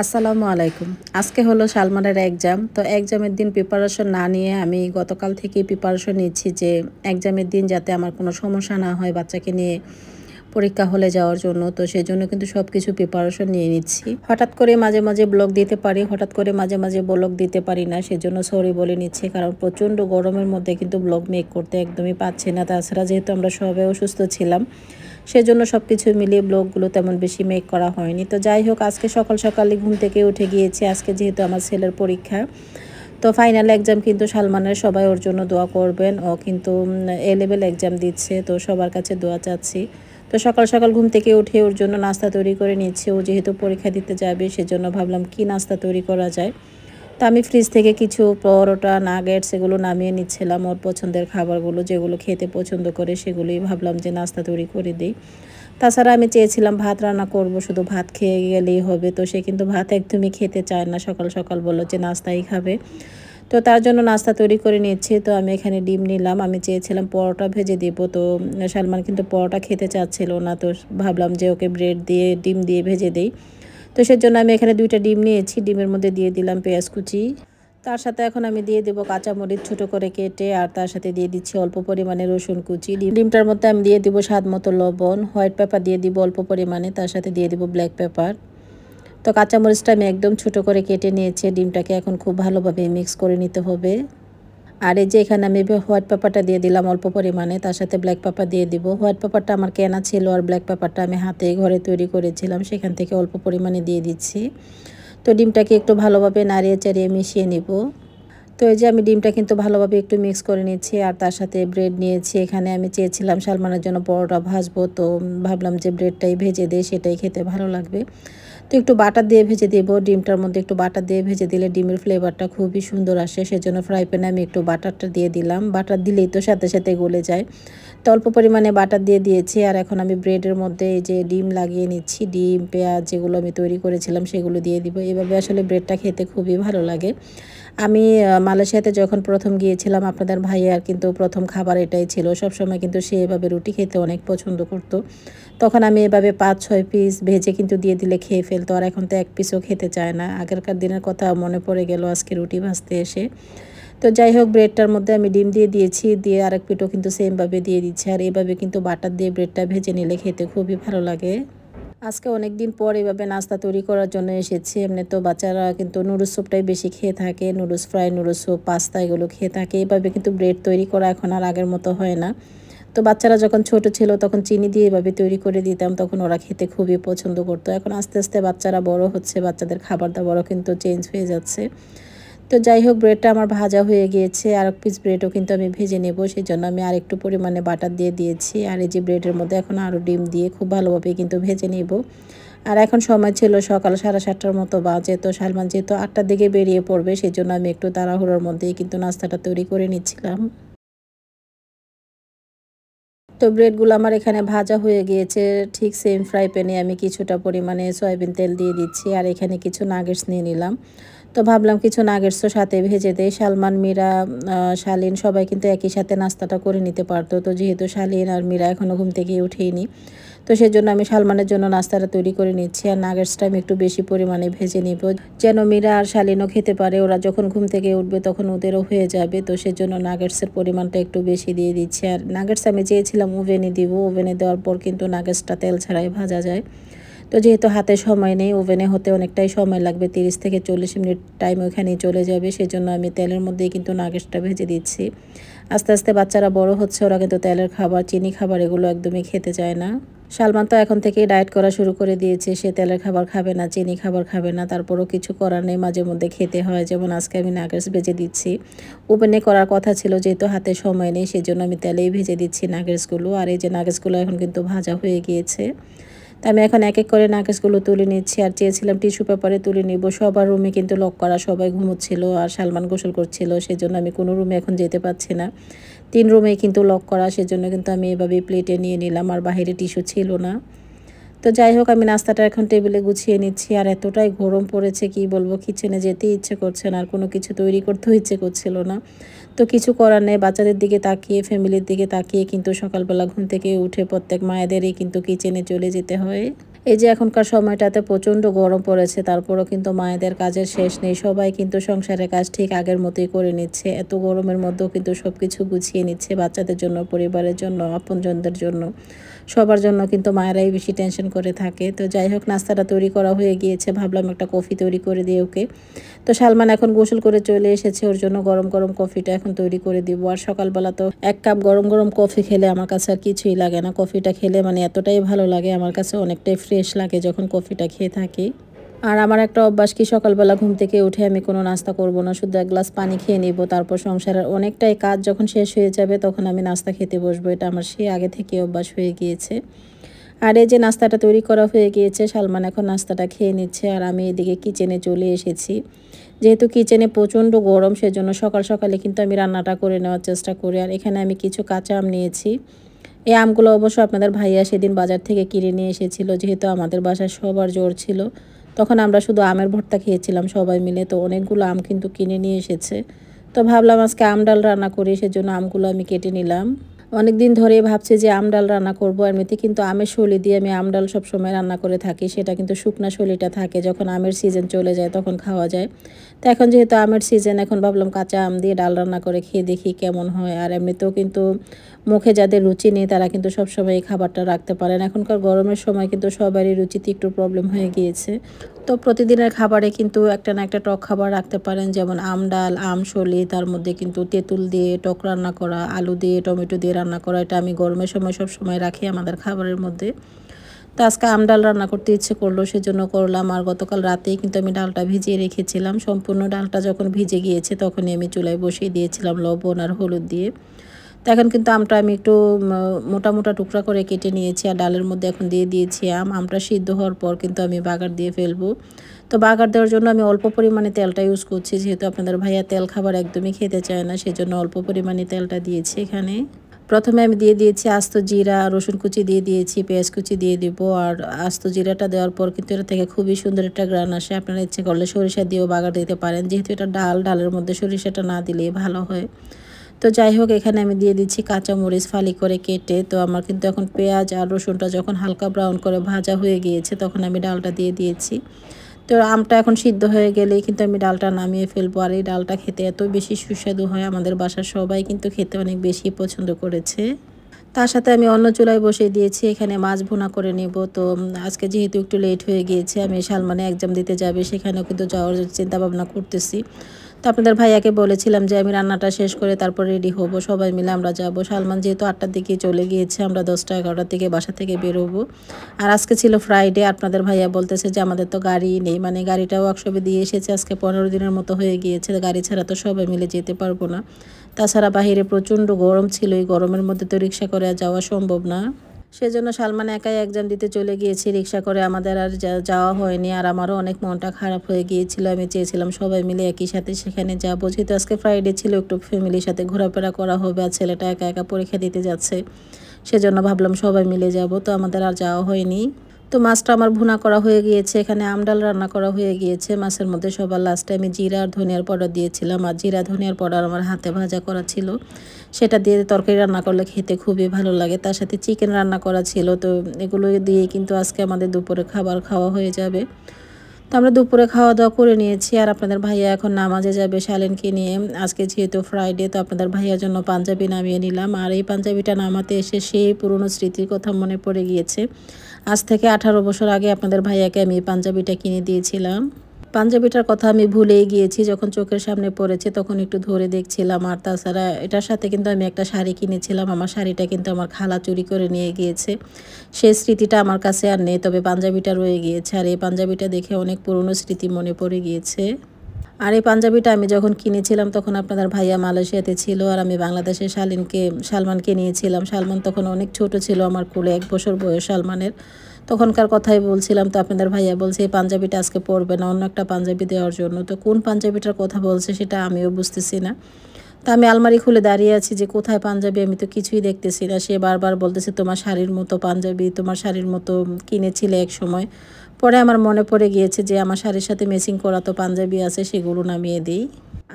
আসসালামু আলাইকুম। আজকে হলো সালমানের এক্সাম তো এক্সামের দিন প্রিপারেশন না নিয়ে আমি গতকাল থেকে প্রিপারেশন নিচ্ছি যে এক্সামের দিন যাতে আমার কোনো সমস্যা না হয় বাচ্চাকে নিয়ে পরীক্ষা হলে যাওয়ার জন্য, তো সেই জন্য কিন্তু সব কিছু প্রিপারেশন নিয়ে নিচ্ছি। হঠাৎ করে মাঝে মাঝে ব্লগ দিতে পারি, হঠাৎ করে মাঝে মাঝে ব্লগ দিতে পারি না, সেজন্য সরি বলে নিচ্ছি, কারণ প্রচণ্ড গরমের মধ্যে কিন্তু ব্লগ মেক করতে একদমই পাচ্ছি না। তাছাড়া যেহেতু আমরা সবাই অসুস্থ ছিলাম সেজন্য সব কিছু মিলিয়ে ব্লগগুলো তেমন বেশি মেক করা হয়নি। তো যাই হোক, আজকে সকাল সকালে ঘুম থেকে উঠে গিয়েছি। আজকে যেহেতু আমার ছেলের পরীক্ষা, তো ফাইনাল এক্সাম কিন্তু সালমানের সবাই ওর জন্য দোয়া করবেন। ও কিন্তু এ লেভেল এক্সাম দিচ্ছে, তো সবার কাছে দোয়া চাচ্ছি। তো সকাল সকাল ঘুম থেকে উঠে ওর জন্য নাস্তা তৈরি করে নিচ্ছে। ও যেহেতু পরীক্ষা দিতে যাবে, সেজন্য ভাবলাম কি নাস্তা তৈরি করা যায়। তো আমি ফ্রিজ থেকে কিছু পরোটা নাগেটস এগুলো নামিয়ে নিচ্ছিলাম ওর পছন্দের খাবারগুলো, যেগুলো খেতে পছন্দ করে সেগুলোই ভাবলাম যে নাস্তা তৈরি করে দিই। তাছাড়া আমি চেয়েছিলাম ভাত রান্না করব, শুধু ভাত খেয়ে গেলেই হবে। তো সে কিন্তু ভাত একদমই খেতে চায় না, সকাল সকাল বলল যে নাস্তাই খাবে। তো তার জন্য নাস্তা তৈরি করে নিচ্ছি তো আমি এখানে ডিম নিলাম। আমি চেয়েছিলাম পরোটা ভেজে দিব, তো সালমান কিন্তু পরোটা খেতে চাচ্ছিল না, তো ভাবলাম যে ওকে ব্রেড দিয়ে, ডিম দিয়ে ভেজে দিই। তো সেজন্য আমি এখানে দুইটা ডিম নিয়েছি। ডিমের মধ্যে দিয়ে দিলাম পেঁয়াজ কুচি। তার সাথে এখন আমি দিয়ে দেবো কাঁচামরিচ ছোটো করে কেটে, আর তার সাথে দিয়ে দিচ্ছি অল্প পরিমাণে রসুন কুচি। ডিমটার মধ্যে আমি দিয়ে দিব স্বাদ মতো লবণ। হোয়াইট পেপার দিয়ে দিব অল্প পরিমাণে, তার সাথে দিয়ে দিব ব্ল্যাক পেপার। তো কাঁচামরিচটা আমি একদম ছোট করে কেটে নিয়েছি। ডিমটাকে এখন খুব ভালোভাবে মিক্স করে নিতে হবে। আর এই যে এখানে আমি হোয়াইট পেপারটা দিয়ে দিলাম অল্প পরিমাণে, তার সাথে ব্ল্যাক পেপার দিয়ে দিব। হোয়াইট পেপারটা আমার কেনা ছিল আর ব্ল্যাক পেপারটা আমি হাতে ঘরে তৈরি করেছিলাম, সেখান থেকে অল্প পরিমাণে দিয়ে দিচ্ছি। তো ডিমটাকে একটু ভালোভাবে নাড়িয়ে চাড়িয়ে মিশিয়ে নিব। তো এই যে আমি ডিমটা কিন্তু ভালোভাবে একটু মিক্স করে নিচ্ছি আর তার সাথে ব্রেড নিয়েছি। এখানে আমি চেয়েছিলাম সালমানের জন্য পরোটা ভাজবো, তো ভাবলাম যে ব্রেডটাই ভেজে দেয় সেটাই খেতে ভালো লাগবে। তো একটু বাটার দিয়ে ভেজে দেব, ডিমটার মধ্যে একটু বাটার দিয়ে ভেজে দিলে ডিমের ফ্লেভারটা খুবই সুন্দর আসে, সেজন্য ফ্রাই প্যানে আমি একটু বাটারটা দিয়ে দিলাম। বাটার দিলেই তো সাথে সাথে গলে যায়। তো অল্প পরিমাণে বাটার দিয়ে দিয়েছি, আর এখন আমি ব্রেডের মধ্যে এই যে ডিম লাগিয়ে নিচ্ছি, ডিম, পেঁয়াজ যেগুলো আমি তৈরি করেছিলাম সেগুলো দিয়ে দিব। এভাবে আসলে ব্রেডটা খেতে খুবই ভালো লাগে। আমি মালয়েশিয়াতে যখন প্রথম গিয়েছিলাম, আপনাদের ভাইয়ার কিন্তু প্রথম খাবার এটাই ছিল। সব সময় কিন্তু সে এভাবে রুটি খেতে অনেক পছন্দ করত। তখন আমি এভাবে পাঁচ ছয় পিস ভেজে কিন্তু দিয়ে দিলে খেয়ে ফেলতো। আর এখন তো এক পিসও খেতে চায় না। আগেরকার দিনের কথা মনে পড়ে গেল আজকে রুটি ভাজতে এসে। তো যাই হোক ব্রেডটার মধ্যে আমি ডিম দিয়ে দিয়েছি। দিয়ে আরেক পিঠও কিন্তু সেমভাবে দিয়ে দিচ্ছি। আর এভাবে কিন্তু বাটার দিয়ে ব্রেডটা ভেজে নিলে খেতে খুবই ভালো লাগে। আজকে অনেক দিন পর এভাবে নাস্তা তৈরি করার জন্য এসেছি। এমনি তো বাচ্চারা কিন্তু নুডলস স্যুপটাই বেশি খেয়ে থাকে noodles fry noodles soup pasta এগুলো খেয়ে থাকে। এভাবে কিন্তু ব্রেড তৈরি করা এখন আর আগের মতো হয় না। তো বাচ্চারা যখন ছোট ছিল তখন চিনি দিয়ে এভাবে তৈরি করে দিতাম, তখন ওরা খেতে খুবই পছন্দ করতো। এখন আস্তে আস্তে বাচ্চারা বড় হচ্ছে, বাচ্চাদের খাবার দাবারও কিন্তু চেঞ্জ হয়ে যাচ্ছে। তো যাই হোক ব্রেডটা আমার ভাজা হয়ে গিয়েছে। আর এক পিস ব্রেডও কিন্তু আমি ভেজে নেব সেই জন্য আমি আর একটু পরিমাণে বাটার দিয়ে দিয়েছি। আর এই যে ব্রেডের মধ্যে এখন আরও ডিম দিয়ে খুব ভালোভাবে কিন্তু ভেজে নেব। আর এখন সময় ছিল সকাল সাড়ে সাতটার মতো বাজে, তো সালমান যেহেতু আটটার দিকে বেরিয়ে পড়বে সেই জন্য আমি একটু তাড়াহুড়োর মধ্যেই কিন্তু নাস্তাটা তৈরি করে নিচ্ছিলাম। তো ব্রেডগুলো আমার এখানে ভাজা হয়ে গিয়েছে, ঠিক সেম ফ্রাই প্যানে আমি কিছুটা পরিমাণে সয়াবিন তেল দিয়ে দিচ্ছি, আর এখানে কিছু নাগেটস নিয়ে নিলাম। তো ভাবলাম কিছু নাগেটসও সাথে ভেজে দেয় সালমান, মীরা শালিন সবাই কিন্তু একই সাথে নাস্তাটা করে নিতে পারতো। তো যেহেতু শালিন আর মীরা এখনও ঘুম থেকে উঠেইনি, তো সেই জন্য আমি সালমানের জন্য নাস্তাটা তৈরি করে নিচ্ছি আর নাগেটসটা আমি একটু বেশি পরিমাণে ভেজে নিব। যেন মীরা আর শালিনও খেতে পারে, ওরা যখন ঘুম থেকে উঠবে তখন ওদেরও হয়ে যাবে, তো সেজন্য নাগেটসের পরিমাণটা একটু বেশি দিয়ে দিচ্ছি। আর নাগেটস আমি চেয়েছিলাম ওভেনে দিব ওভেনে দেওয়ার পর কিন্তু নাগেটসটা তেল ছাড়াই ভাজা যায়। তো যেহেতু হাতে সময় নেই, ওভেনে হতে অনেকটাই সময় লাগবে, তিরিশ থেকে চল্লিশ মিনিট টাইম ওইখানেই চলে যাবে, সেজন্য আমি তেলের মধ্যেই কিন্তু নাগেটসটা ভেজে দিচ্ছি। আস্তে আস্তে বাচ্চারা বড় হচ্ছে, ওরা কিন্তু তেলের খাবার, চিনি খাবার এগুলো একদমই খেতে চায় না। সালমান তো এখন থেকেই ডায়েট করা শুরু করে দিয়েছে, সে তেলের খাবার খাবে না, চিনি খাবার খাবে না, তারপরও কিছু করার নেই, মাঝে মধ্যে খেতে হয়, যেমন আজকে আমি নাগেটস ভেজে দিচ্ছি। ওভেনে করার কথা ছিল, যেহেতু হাতে সময় নেই সেই জন্য আমি তেলেই ভেজে দিচ্ছি নাগেটসগুলো আর এই যে নাগেটসগুলো এখন কিন্তু ভাজা হয়ে গিয়েছে। তা আমি এখন এক এক করে নাকেশগুলো তুলে নিচ্ছি আর চেয়েছিলাম টিস্যু পেপারে তুলে নিব। সবার রুমে কিন্তু লক করা, সবাই ঘুমোচ্ছিল আর সালমান গোসল করছিল, সেজন্য আমি কোনো রুমে এখন যেতে পারছি না। তিন রুমে কিন্তু লক করা, সেজন্য কিন্তু আমি এভাবে প্লেটে নিয়ে নিলাম আর বাহিরে টিস্যু ছিল না। তো যাই হোক, আমি নাস্তাটা এখন টেবিলে গুছিয়ে নিচ্ছি। আর এতটাই গরম পড়েছে, কি বলব কিচেনে যেতে ইচ্ছে করছে না, আর কোনো কিছু তৈরি করতেও ইচ্ছে করছিল না। তো কিছু করার নেই, বাচ্চাদের দিকে তাকিয়ে, ফ্যামিলির দিকে তাকিয়ে কিন্তু সকালবেলা ঘুম থেকে উঠে প্রত্যেক মায়েদেরই কিন্তু কিচেনে চলে যেতে হয়। এই যে এখনকার সময়টাতে প্রচণ্ড গরম পড়েছে, তারপরও কিন্তু মায়েদের কাজের শেষ নেই। সবাই কিন্তু সংসারের কাজ ঠিক আগের মতোই করে নিচ্ছে। এত গরমের মধ্যেও কিন্তু সব কিছু গুছিয়ে নিচ্ছে বাচ্চাদের জন্য, পরিবারের জন্য, আপনজনদের জন্য। সবার জন্য কিন্তু মায়েরাই বেশি টেনশন করে থাকে। তো যাই হোক, নাস্তাটা তৈরি করা হয়ে গিয়েছে। ভাবলাম একটা কফি তৈরি করে দিই ওকে। তো সালমান এখন গোসল করে চলে এসেছে, ওর জন্য গরম গরম কফিটা এখন তৈরি করে দিব। আর সকালবেলা তো এক কাপ গরম গরম কফি খেলে আমার কাছে আর কিছুই লাগে না। কফিটা খেলে মানে এতটাই ভালো লাগে, আমার কাছে অনেকটাই ফ্রেশ লাগে যখন কফিটা খেয়ে থাকি। আর আমার একটা অভ্যাস কি, সকালবেলা ঘুম থেকে উঠে আমি কোনো নাস্তা করব না, শুধু এক গ্লাস পানি খেয়ে নিব, তারপর সংসারের অনেকটাই কাজ যখন শেষ হয়ে যাবে তখন আমি নাস্তা খেতে বসবো। এটা আমার সে আগে থেকে অভ্যাস হয়ে গিয়েছে। আর এই যে নাস্তাটা তৈরি করা হয়ে গিয়েছে, সালমান এখন নাস্তাটা খেয়ে নিচ্ছে আর আমি এদিকে কিচেনে চলে এসেছি। যেহেতু কিচেনে প্রচণ্ড গরম, সেজন্য সকাল সকালে কিন্তু আমি রান্নাটা করে নেওয়ার চেষ্টা করি। আর এখানে আমি কিছু কাঁচা আম নিয়েছি। এই আমগুলো অবশ্য আপনাদের ভাইয়া সেদিন বাজার থেকে কিনে নিয়ে এসেছিল, যেহেতু আমাদের বাসায় সবার জোর ছিল। তখন আমরা শুধু আমের ভর্তা খেয়েছিলাম সবাই মিলে, তো অনেকগুলো আম কিন্তু কিনে নিয়ে এসেছে। তো ভাবলাম আজকে আম ডাল রান্না করি, সেজন্য আমগুলো আমি কেটে নিলাম। অনেক দিন ধরে ভাবছে যে আম ডাল রান্না করব এমনিতে, কিন্তু আমের শলি দিয়ে আমি আম ডাল সবসময় রান্না করে থাকি। সেটা কিন্তু শুকনা শলিটা থাকে, যখন আমের সিজন চলে যায় তখন খাওয়া যায়। তো এখন যেহেতু আমের সিজন এখন ভাবলাম কাঁচা আম দিয়ে ডাল রান্না করে খেয়ে দেখি কেমন হয়। আর এমনিতেও কিন্তু মুখে যাদের রুচি নেই, তারা কিন্তু সবসময় এই খাবারটা রাখতে পারেন এখনকার গরমের সময় কিন্তু সবারই রুচিতে একটু প্রবলেম হয়ে গিয়েছে। তো প্রতিদিনের খাবারে কিন্তু একটা না একটা টক খাবার রাখতে পারেন, যেমন আম ডাল, আম শলি তার মধ্যে কিন্তু তেঁতুল দিয়ে টক রান্না করা, আলু দিয়ে, টমেটো দিয়ে রান্না করা, এটা আমি গরমের সময় সব সময় রাখি আমাদের খাবারের মধ্যে। তো আজকে আম ডাল রান্না করতে ইচ্ছে করল, সেজন্য করলাম। আর গতকাল রাতেই কিন্তু আমি ডালটা ভিজিয়ে রেখেছিলাম। সম্পূর্ণ ডালটা যখন ভিজে গিয়েছে, তখনই আমি চুলায় বসিয়ে দিয়েছিলাম লবণ আর হলুদ দিয়ে। তো এখন কিন্তু আমটা আমি একটু মোটা মোটা টুকরা করে কেটে নিয়েছি আর ডালের মধ্যে এখন দিয়ে দিয়েছি আম। আমটা সিদ্ধ হওয়ার পর কিন্তু আমি বাগার দিয়ে ফেলব। তো বাগার দেওয়ার জন্য আমি অল্প পরিমাণে তেলটা ইউজ করছি, যেহেতু আপনাদের ভাইয়া তেল খাবার একদমই খেতে চায় না, সেজন্য অল্প পরিমাণে তেলটা দিয়েছি এখানে। প্রথমে আমি দিয়ে দিয়েছি আস্ত জিরা, রসুন কুচি দিয়ে দিয়েছি, পেঁয়াজ কুচি দিয়ে দিব আর আস্ত জিরাটা দেওয়ার পর কিন্তু এটা থেকে খুবই সুন্দর একটা গ্রান আসে। আপনারা ইচ্ছে করলে সরিষা দিয়েও বাগার দিতে পারেন, যেহেতু এটা ডাল, ডালের মধ্যে সরিষাটা না দিলে ভালো হয়। তো যাই হোক, এখানে আমি দিয়ে দিচ্ছি কাঁচা মরিচ ফালি করে কেটে। তো আমার কিন্তু এখন পেঁয়াজ আর রসুনটা যখন হালকা ব্রাউন করে ভাজা হয়ে গিয়েছে, তখন আমি ডালটা দিয়ে দিয়েছি। তো আমটা এখন সিদ্ধ হয়ে গেলেই কিন্তু আমি ডালটা নামিয়ে ফেলব। আর এই ডালটা খেতে এত বেশি সুস্বাদু হয়, আমাদের বাসার সবাই কিন্তু খেতে অনেক বেশি পছন্দ করেছে। তার সাথে আমি অন্য চুলায় বসে দিয়েছি, এখানে মাছ ভুনা করে নেব। তো আজকে যেহেতু একটু লেট হয়ে গিয়েছে, আমি সালমানে এক্সাম দিতে যাবে, সেখানেও কিন্তু যাওয়ার চিন্তা ভাবনা করতেছি। তো আপনাদের ভাইয়াকে বলেছিলাম যে আমি রান্নাটা শেষ করে তারপর রেডি হব, সবাই মিলে আমরা যাব। সালমান যেহেতু আটটার দিকে চলে গিয়েছে, আমরা দশটা এগারোটার দিকে বাসা থেকে বেরোবো। আর আজকে ছিল ফ্রাইডে আপনাদের ভাইয়া বলতেছে যে আমাদের তো গাড়ি নেই মানে গাড়িটাও ওয়ার্কশপে দিয়ে এসেছে, আজকে পনেরো দিনের মতো হয়ে গিয়েছে, গাড়ি ছাড়া তো সবাই মিলে যেতে পারব না। তাছাড়া বাহিরে প্রচণ্ড গরম ছিল, এই গরমের মধ্যে তো রিক্সা করে যাওয়া সম্ভব না। সেজন্য সালমান একাই এক্সাম দিতে চলে গিয়েছি, রিক্সা করে। আমাদের আর যাওয়া হয়নি আর আমারও অনেক মনটা খারাপ হয়ে গিয়েছিল। আমি চেয়েছিলাম সবাই মিলে একই সাথে সেখানে যাব। যেহেতু আজকে ফ্রাইডে ছিল, একটু ফ্যামিলির সাথে ঘোরাফেরা করা হবে আর ছেলেটা একা একা পরীক্ষা দিতে যাচ্ছে, সেজন্য ভাবলাম সবাই মিলে যাব। তো আমাদের আর যাওয়া হয়নি। তো মাছটা আমার ভুনা করা হয়ে গিয়েছে, এখানে আমডাল রান্না করা হয়ে গিয়েছে। মাছের মধ্যে সবার লাস্টে আমি জিরা আর ধনিয়ার পাউডার দিয়েছিলাম, আর জিরা, ধনিয়ার পাউডার আমার হাতে ভাজা করা ছিল। সেটা দিয়ে তরকারি রান্না করলে খেতে খুবই ভালো লাগে। তার সাথে চিকেন রান্না করা ছিল, তো এগুলো দিয়ে কিন্তু আজকে আমাদের দুপুরে খাবার খাওয়া হয়ে যাবে। তো আমরা দুপুরে খাওয়া দাওয়া করে নিয়েছি, আর আপনাদের ভাইয়া এখন নামাজে যাবে শালেনকে নিয়ে। আজকে যেহেতু ফ্রাইডে তো আপনাদের ভাইয়ার জন্য পাঞ্জাবি নামিয়ে নিলাম। আর এই পাঞ্জাবিটা নামাতে এসে সেই পুরনো স্মৃতির কথা মনে পড়ে গিয়েছে। আজ থেকে আঠারো বছর আগে আপনাদের ভাইয়াকে আমি পাঞ্জাবিটা কিনে দিয়েছিলাম। পাঞ্জাবিটার কথা আমি ভুলেই গিয়েছি, যখন চোখের সামনে পড়েছে তখন একটু ধরে দেখছিলাম। আর তাছাড়া এটার সাথে কিন্তু আমি একটা শাড়ি কিনেছিলাম, আমার শাড়িটা কিন্তু আমার খালা চুরি করে নিয়ে গিয়েছে। সেই স্মৃতিটা আমার কাছে আর নেই, তবে পাঞ্জাবিটা রয়ে গিয়েছে। আর এই পাঞ্জাবিটা দেখে অনেক পুরনো স্মৃতি মনে পড়ে গিয়েছে। আর এই পাঞ্জাবিটা আমি যখন কিনেছিলাম তখন আপনাদের ভাইয়া মালয়েশিয়াতে ছিল আর আমি বাংলাদেশে শালিনকে, সালমানকে নিয়েছিলাম। সালমান তখন অনেক ছোট ছিল আমার কোলে, এক বছর বয়স সালমানের। তখনকার কথাই বলছিলাম তো আপনাদের ভাইয়া বলছে, এই পাঞ্জাবিটা আজকে পরবে না, অন্য একটা পাঞ্জাবি দেওয়ার জন্য। তো কোন পাঞ্জাবিটার কথা বলছে সেটা আমিও বুঝতেছি না। তা আমি আলমারি খুলে দাঁড়িয়ে আছি যে কোথায় পাঞ্জাবি আমি তো কিছুই দেখতেছি না। সে বারবার বলতেছে, তোমার শাড়ির মতো পাঞ্জাবি, তোমার শাড়ির মতো কিনেছিলে এক সময়। পরে আমার মনে পড়ে গিয়েছে যে আমার শাড়ির সাথে মেসিং করা তো পাঞ্জাবি আছে, সেগুলো নামিয়ে দিই।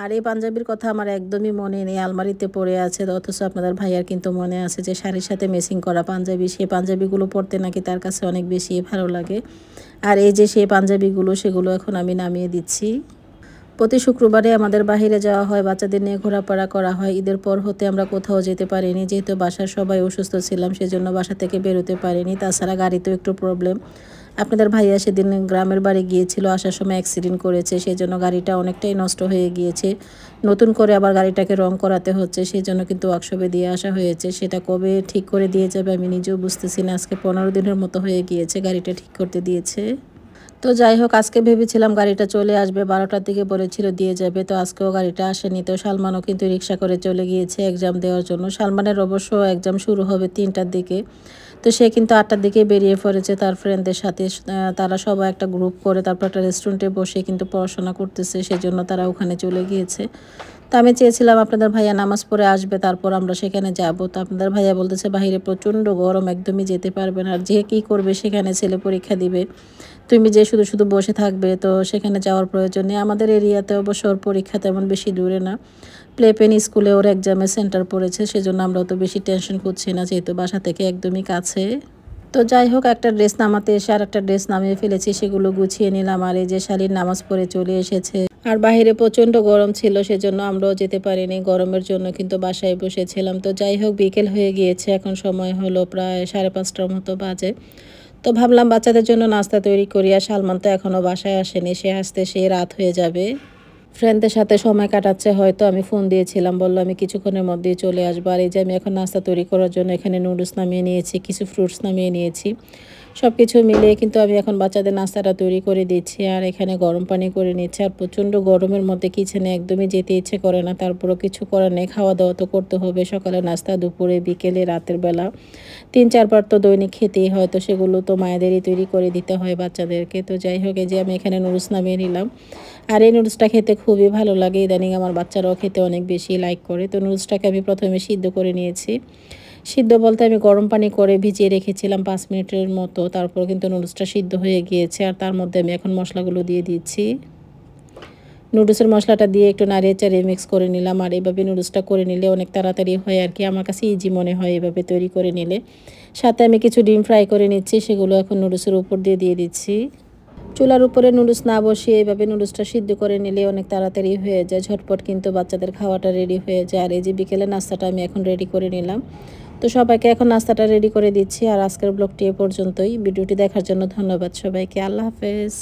আর এই পাঞ্জাবির কথা আমার একদমই মনে নেই, আলমারিতে পড়ে আছে, অথচ আপনাদের ভাইয়ার কিন্তু মনে আছে যে শাড়ির সাথে মেসিং করা পাঞ্জাবি সেই পাঞ্জাবিগুলো পরতে নাকি তার কাছে অনেক বেশি ভালো লাগে। আর এই যে সেই পাঞ্জাবিগুলো, সেগুলো এখন আমি নামিয়ে দিচ্ছি। প্রতি শুক্রবারে আমাদের বাহিরে যাওয়া হয়, বাচ্চাদের নিয়ে ঘোরাফেরা করা হয়। ঈদের পর হতে আমরা কোথাও যেতে পারিনি, যেহেতু বাসার সবাই অসুস্থ ছিলাম, সেজন্য বাসা থেকে বেরোতে পারিনি। তাছাড়া গাড়িতেও একটু প্রবলেম আপনাদের ভাইয়া সেদিন গ্রামের বাড়ি গিয়েছিল, আসার সময় অ্যাক্সিডেন্ট করেছে সেই জন্য গাড়িটা অনেকটাই নষ্ট হয়ে গিয়েছে। নতুন করে আবার গাড়িটাকে রং করাতে হচ্ছে সেই জন্য কিন্তু ওয়ার্কশপে দিয়ে আসা হয়েছে। সেটা কবে ঠিক করে দিয়ে যাবে আমি নিজেও বুঝতেছি না। আজকে পনেরো দিনের মতো হয়ে গিয়েছে, গাড়িটা ঠিক করতে দিয়েছে। তো যাই হোক, আজকে ভেবেছিলাম গাড়িটা চলে আসবে, বারোটার দিকে বলেছিল দিয়ে যাবে, তো আজকেও গাড়িটা আসেনি। তো সালমানও কিন্তু রিক্সা করে চলে গিয়েছে এক্সাম দেওয়ার জন্য। সালমানের অবশ্য এক্সাম শুরু হবে তিনটার দিকে। তো সে কিন্তু আটটার দিকে বেরিয়ে পড়েছে তার ফ্রেন্ডদের সাথে। তারা সবাই একটা গ্রুপ করে, তারপর একটা রেস্টুরেন্টে বসে কিন্তু পড়াশোনা করতেছে, সেজন্য তারা ওখানে চলে গিয়েছে। তো আমি চেয়েছিলাম আপনাদের ভাইয়া নামাজ পড়ে আসবে, তারপর আমরা সেখানে যাব। তো আপনাদের ভাইয়া বলতেছে, বাহিরে প্রচণ্ড গরম, একদমই যেতে পারবে না। আর যে কী করবে সেখানে ছেলে পরীক্ষা দিবে। তুমি যে শুধু শুধু বসে থাকবে, তো সেখানে যাওয়ার প্রয়োজন নেই। আমাদের এরিয়াতে অবশ্য ওর পরীক্ষা তেমন বেশি দূরে না। প্লে পেন স্কুলে ওর এক্সামের সেন্টার পড়েছে, সেজন্য আমরা অত বেশি টেনশন করছি না, যেহেতু বাসা থেকে একদমই কাছে। তো যাই হোক, একটা ড্রেস নামাতে এসে আর একটা ড্রেস নামিয়ে ফেলেছি, সেগুলো গুছিয়ে নিলাম। আর এই যে শালির নামাজ পড়ে চলে এসেছে। আর বাহিরে প্রচণ্ড গরম ছিল, সেজন্য আমরাও যেতে পারিনি। গরমের জন্য কিন্তু বাসায় বসেছিলাম। তো যাই হোক, বিকেল হয়ে গিয়েছে। এখন সময় হলো প্রায় সাড়ে পাঁচটার মতো বাজে। তো ভাবলাম বাচ্চাদের জন্য নাস্তা তৈরি করি, আর সালমান তো এখনও বাসায় আসেনি। সে আসতে সে রাত হয়ে যাবে। ফ্রেন্ডদের সাথে সময় কাটাচ্ছে, হয়তো আমি ফোন দিয়েছিলাম। বলল, আমি কিছুক্ষণের মধ্যেই চলে আসব। আর এই যে, আমি এখন নাস্তা তৈরি করার জন্য এখানে নুডলস নামিয়ে নিয়েছি, কিছু ফ্রুটস নামিয়ে নিয়েছি। সব কিছু মিলিয়ে কিন্তু আমি এখন বাচ্চাদের নাস্তাটা তৈরি করে দিচ্ছি আর এখানে গরম পানি করে নিচ্ছি আর প্রচণ্ড গরমের মধ্যে কিচেনে একদমই যেতে ইচ্ছে করে না। তারপরও কিছু করার নেই খাওয়া দাওয়া তো করতে হবে। সকালে নাস্তা, দুপুরে, বিকেলে, রাতের বেলা। তিন, চারবার তো দৈনিক খেতেই হয়, তো সেগুলো তো মায়েদেরই তৈরি করে দিতে হয় বাচ্চাদেরকে। তো যাই হোক যে আমি এখানে নুডলস নামিয়ে নিলাম। আর এই নুডলসটা খেতে খুবই ভালো লাগে। ইদানিং আমার বাচ্চারাও খেতে অনেক বেশি লাইক করে। তো নুডলসটাকে আমি প্রথমে সিদ্ধ করে নিয়েছি। সিদ্ধ বলতে আমি গরম পানি করে ভিজিয়ে রেখেছিলাম পাঁচ মিনিটের মতো। তারপর কিন্তু নুডলসটা সিদ্ধ হয়ে গিয়েছে আর তার মধ্যে আমি এখন মশলাগুলো দিয়ে দিচ্ছি। নুডলসের মশলাটা দিয়ে একটু নাড়িয়ে চাড়িয়ে মিক্স করে নিলাম আর এইভাবে নুডলসটা করে নিলে অনেক তাড়াতাড়ি হয় আর কি। আমার কাছে ইজি মনে হয় এভাবে তৈরি করে নিলে। সাথে আমি কিছু ডিম ফ্রাই করে নিচ্ছি, সেগুলো এখন নুডলসের উপর দিয়ে দিয়ে দিচ্ছি। চুলার উপরে নুডলস না বসিয়ে এইভাবে নুডলসটা সিদ্ধ করে নিলে অনেক তাড়াতাড়ি হয়ে যায়। ঝটপট কিন্তু বাচ্চাদের খাওয়াটা রেডি হয়ে যায়। আর এই যে বিকেলে নাস্তাটা আমি এখন রেডি করে নিলাম। তো সবাইকে এখন নাস্তাটা রেডি করে দিচ্ছি আর আজকের ব্লগটি এ পর্যন্তই। ভিডিওটি দেখার জন্য ধন্যবাদ সবাইকে। আল্লাহ হাফেজ।